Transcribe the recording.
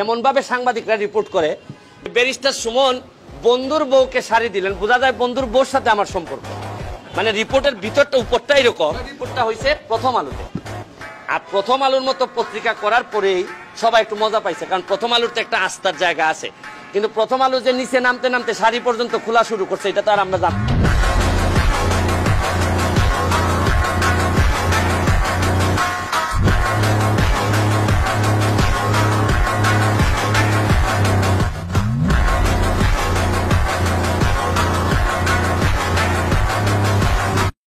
এমন ভাবে সাংবাদিকরা রিপোর্ট করে ব্যারিস্টার সুমন বন্ধুর বউকে শাড়ি দিলেন। বোঝা যায় বন্ধুর বউর সাথে আমার সম্পর্ক। মানে রিপোর্টের ভিতরটা উপরটা এরকম। রিপোর্টটা হয়েছে প্রথম আলোতে। আর প্রথম আলোর মতো পত্রিকা করার পরেই সবাই একটু মজা পাইছে, কারণ প্রথম আলোর তো একটা আস্থার জায়গা আছে। কিন্তু প্রথম আলো যে নিচে নামতে নামতে শাড়ি পর্যন্ত খোলা শুরু করছে, এটা তো আর আমরা জানি